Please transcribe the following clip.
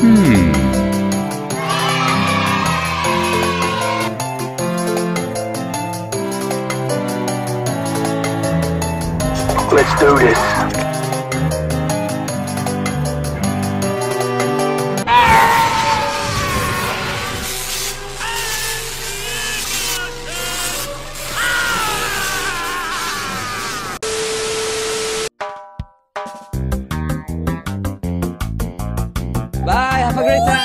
Hmm. Let's do this. Have a great time.